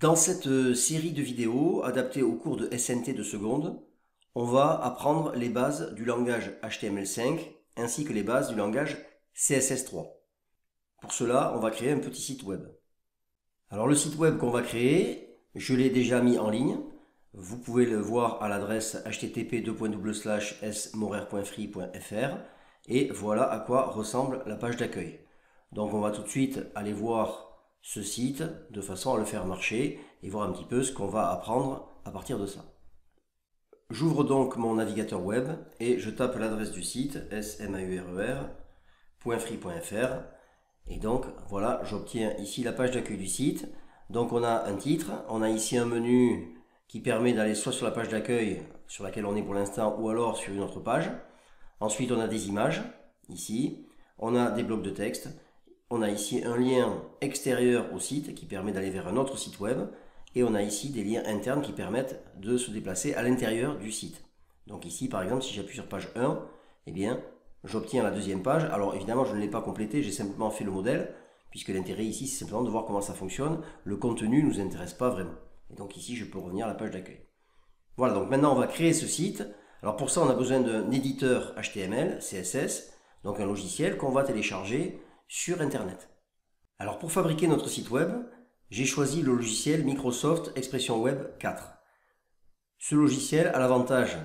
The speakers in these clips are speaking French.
Dans cette euh, série de vidéos adaptées au cours de SNT de seconde, on va apprendre les bases du langage HTML5 ainsi que les bases du langage CSS3. Pour cela, on va créer un petit site web. Alors le site web qu'on va créer, je l'ai déjà mis en ligne. Vous pouvez le voir à l'adresse http smorer.free.fr et voilà à quoi ressemble la page d'accueil. Donc on va tout de suite aller voir ce site de façon à le faire marcher et voir un petit peu ce qu'on va apprendre à partir de ça. J'ouvre donc mon navigateur web et je tape l'adresse du site smaurr.free.fr et donc voilà, j'obtiens ici la page d'accueil du site. Donc on a un titre, on a ici un menu qui permet d'aller soit sur la page d'accueil sur laquelle on est pour l'instant ou alors sur une autre page. Ensuite on a des images ici, on a des blocs de texte on a ici un lien extérieur au site qui permet d'aller vers un autre site web. Et on a ici des liens internes qui permettent de se déplacer à l'intérieur du site. Donc ici, par exemple, si j'appuie sur page 1, eh bien, j'obtiens la deuxième page. Alors évidemment, je ne l'ai pas complété, j'ai simplement fait le modèle, puisque l'intérêt ici, c'est simplement de voir comment ça fonctionne. Le contenu ne nous intéresse pas vraiment. Et donc ici, je peux revenir à la page d'accueil. Voilà, donc maintenant, on va créer ce site. Alors pour ça, on a besoin d'un éditeur HTML, CSS, donc un logiciel qu'on va télécharger sur Internet. Alors pour fabriquer notre site web, j'ai choisi le logiciel Microsoft Expression Web 4. Ce logiciel a l'avantage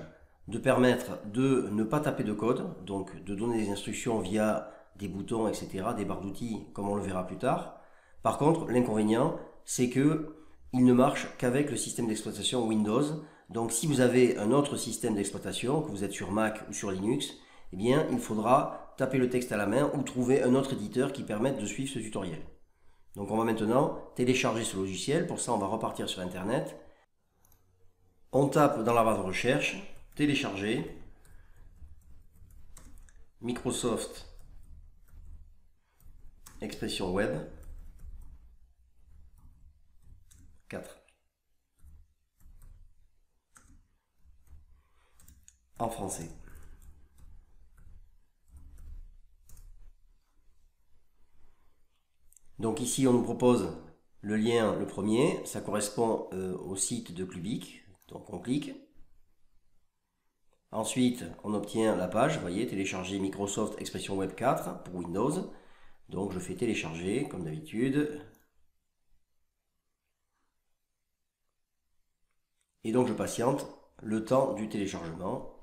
de permettre de ne pas taper de code, donc de donner des instructions via des boutons, etc., des barres d'outils, comme on le verra plus tard. Par contre, l'inconvénient, c'est que il ne marche qu'avec le système d'exploitation Windows. Donc si vous avez un autre système d'exploitation, que vous êtes sur Mac ou sur Linux, eh bien, il faudra taper le texte à la main ou trouver un autre éditeur qui permette de suivre ce tutoriel. Donc on va maintenant télécharger ce logiciel. Pour ça, on va repartir sur Internet. On tape dans la barre de recherche, télécharger, Microsoft Expression Web 4. En français. Donc ici, on nous propose le lien, le premier, ça correspond euh, au site de Clubic, donc on clique. Ensuite, on obtient la page, vous voyez, télécharger Microsoft Expression Web 4 pour Windows. Donc je fais télécharger, comme d'habitude. Et donc je patiente le temps du téléchargement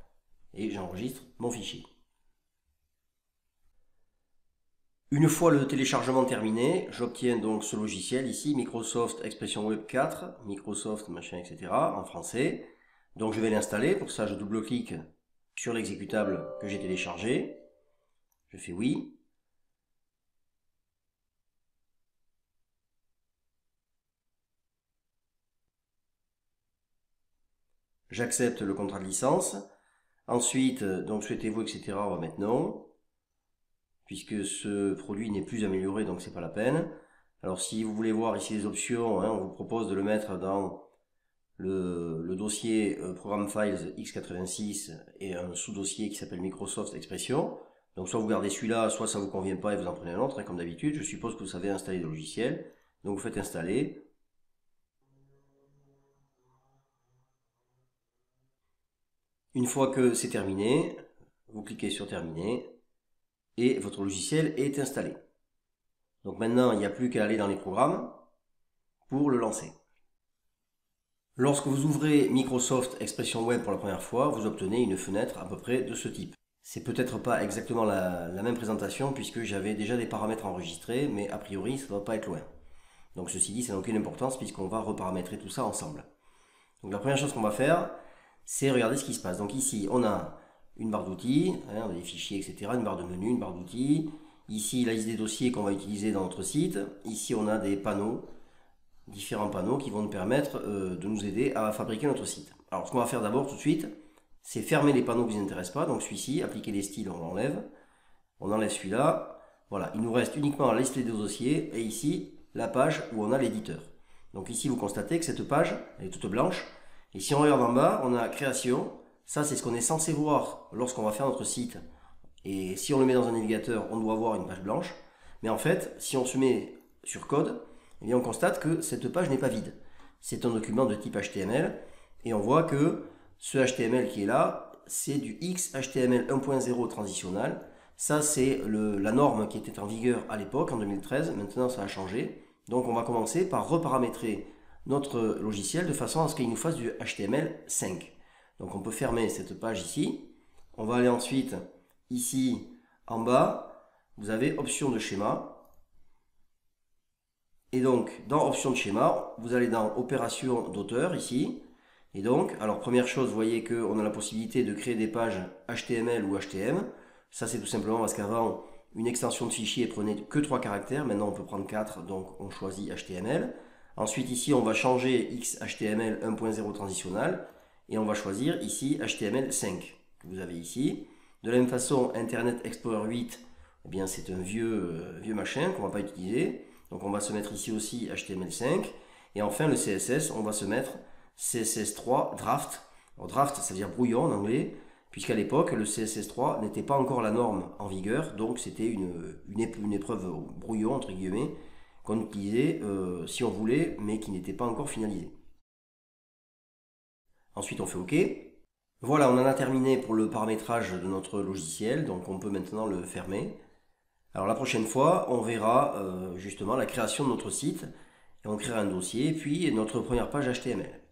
et j'enregistre mon fichier. Une fois le téléchargement terminé, j'obtiens donc ce logiciel ici, Microsoft Expression Web 4, Microsoft machin, etc. en français. Donc je vais l'installer, pour ça je double-clique sur l'exécutable que j'ai téléchargé. Je fais oui. J'accepte le contrat de licence. Ensuite, donc souhaitez-vous, etc. On va mettre non puisque ce produit n'est plus amélioré, donc c'est pas la peine. Alors si vous voulez voir ici les options, hein, on vous propose de le mettre dans le, dossier euh, Program Files x86 et un sous-dossier qui s'appelle Microsoft Expression. Donc soit vous gardez celui-là, soit ça vous convient pas et vous en prenez un autre, hein, comme d'habitude. Je suppose que vous savez installer le logiciel. Donc vous faites installer. Une fois que c'est terminé, vous cliquez sur terminer et votre logiciel est installé. Donc maintenant, il n'y a plus qu'à aller dans les programmes pour le lancer. Lorsque vous ouvrez Microsoft Expression Web pour la première fois, vous obtenez une fenêtre à peu près de ce type. C'est peut-être pas exactement la, même présentation puisque j'avais déjà des paramètres enregistrés, mais a priori ça ne doit pas être loin. Donc ceci dit, ça n'a aucune importance puisqu'on va reparamétrer tout ça ensemble. Donc la première chose qu'on va faire, c'est regarder ce qui se passe. Donc ici, on a une barre d'outils, hein, des fichiers, etc., une barre de menu, une barre d'outils. Ici, la liste des dossiers qu'on va utiliser dans notre site. Ici, on a des panneaux, différents panneaux qui vont nous permettre euh, de nous aider à fabriquer notre site. Alors, ce qu'on va faire d'abord tout de suite, c'est fermer les panneaux qui ne nous intéressent pas. Donc, celui-ci, appliquer les styles, on l'enlève. On enlève celui-là. Voilà, il nous reste uniquement la liste des dossiers et ici, la page où on a l'éditeur. Donc ici, vous constatez que cette page, elle est toute blanche. Et si on regarde en bas, on a création, ça, c'est ce qu'on est censé voir lorsqu'on va faire notre site. Et si on le met dans un navigateur, on doit voir une page blanche. Mais en fait, si on se met sur code, eh bien on constate que cette page n'est pas vide. c'est un document de type HTML. Et on voit que ce HTML qui est là, c'est du XHTML 1.0 transitionnel. Ça, c'est la norme qui était en vigueur à l'époque, en 2013. Maintenant, ça a changé. Donc, on va commencer par reparamétrer notre logiciel de façon à ce qu'il nous fasse du HTML5. Donc, on peut fermer cette page ici. On va aller ensuite ici en bas. Vous avez option de schéma. Et donc, dans option de schéma, vous allez dans opération d'auteur ici. Et donc, alors première chose, vous voyez qu'on a la possibilité de créer des pages HTML ou HTM. Ça, c'est tout simplement parce qu'avant, une extension de fichier prenait que 3 caractères. Maintenant, on peut prendre 4, donc on choisit HTML. Ensuite, ici, on va changer XHTML 1.0 transitionnel. Et on va choisir ici HTML5, que vous avez ici. De la même façon, Internet Explorer 8, eh bien, c'est un vieux, euh, vieux machin qu'on va pas utiliser. Donc, on va se mettre ici aussi HTML5. Et enfin, le CSS, on va se mettre CSS3 Draft. draft, ça veut dire brouillon en anglais, puisqu'à l'époque, le CSS3 n'était pas encore la norme en vigueur, donc c'était une, une, épreuve brouillon, entre guillemets, qu'on utilisait euh, si on voulait, mais qui n'était pas encore finalisée. Ensuite, on fait OK. Voilà, on en a terminé pour le paramétrage de notre logiciel, donc on peut maintenant le fermer. Alors la prochaine fois, on verra euh, justement la création de notre site, et on créera un dossier, puis notre première page HTML.